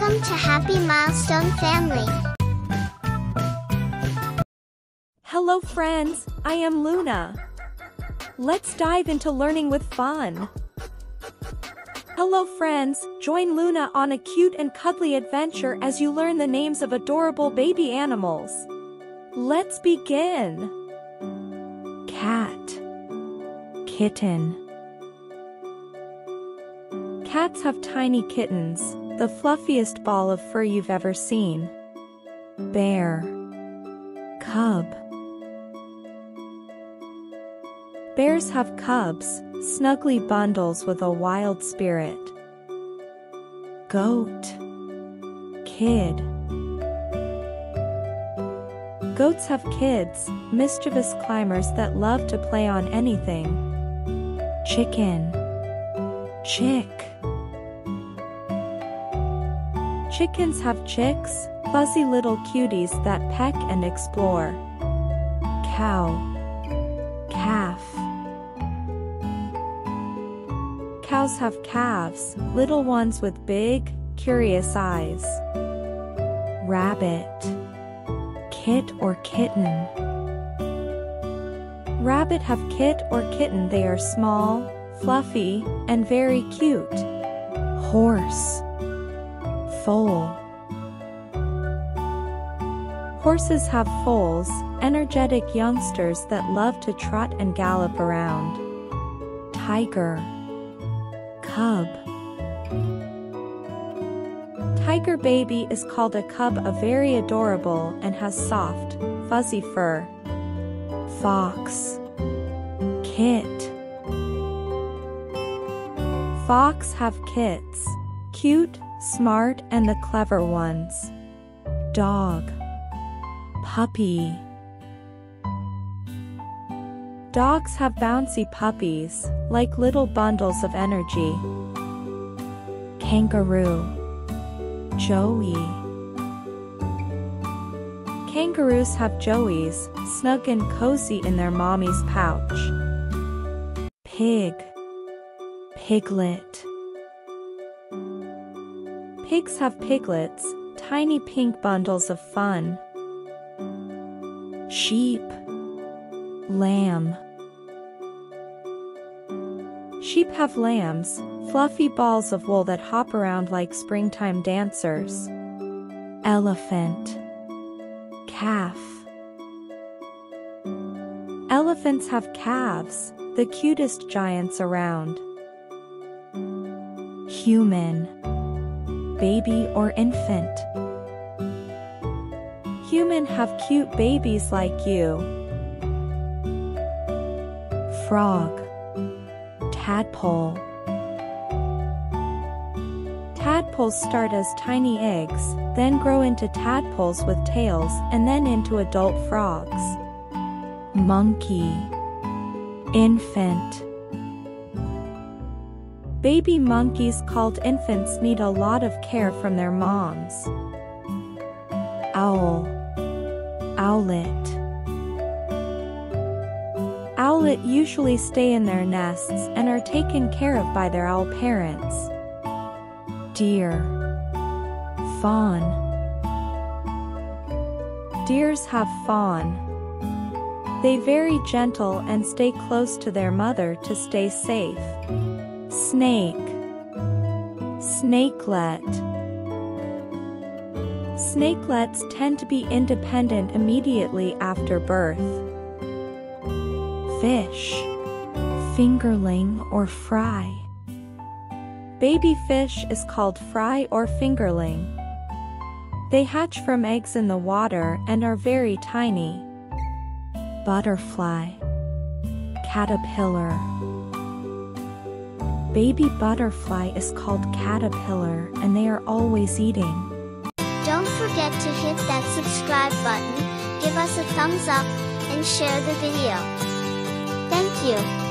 Welcome to Happy Milestone Family. Hello friends, I am Luna. Let's dive into learning with fun. Hello friends, join Luna on a cute and cuddly adventure as you learn the names of adorable baby animals. Let's begin. Cat Kitten Cats have tiny kittens, the fluffiest ball of fur you've ever seen. Bear Cub Bears have cubs, snuggly bundles with a wild spirit. Goat Kid Goats have kids, mischievous climbers that love to play on anything. Chicken Chick Chickens have chicks, fuzzy little cuties that peck and explore. Cow Calf Cows have calves, little ones with big, curious eyes. Rabbit. Kit or kitten. Rabbit have kit or kitten they are small, fluffy, and very cute. Horse. Foal. Horses have foals, energetic youngsters that love to trot and gallop around. Tiger cub. Tiger baby is called a cub a very adorable and has soft, fuzzy fur. Fox. Kit. Fox have kits. Cute, smart and the clever ones. Dog. Puppy. Dogs have bouncy puppies, like little bundles of energy. Kangaroo. Joey. Kangaroos have joeys, snug and cozy in their mommy's pouch. Pig. Piglet. Pigs have piglets, tiny pink bundles of fun. Sheep. Lamb. Sheep have lambs, fluffy balls of wool that hop around like springtime dancers. Elephant. Calf. Elephants have calves, the cutest giants around. Human. Baby or infant. Human have cute babies like you. Frog. Tadpole. Tadpoles start as tiny eggs, then grow into tadpoles with tails and then into adult frogs. Monkey. Infant Baby monkeys called infants need a lot of care from their moms. Owl Owlet Owlet usually stay in their nests and are taken care of by their owl parents. Deer Fawn Deers have fawn. They very gentle and stay close to their mother to stay safe. Snake Snakelet Snakelets tend to be independent immediately after birth. Fish Fingerling or fry Baby fish is called fry or fingerling. They hatch from eggs in the water and are very tiny. Butterfly Caterpillar Baby butterfly is called caterpillar and they are always eating. Don't forget to hit that subscribe button, give us a thumbs up, and share the video. Thank you.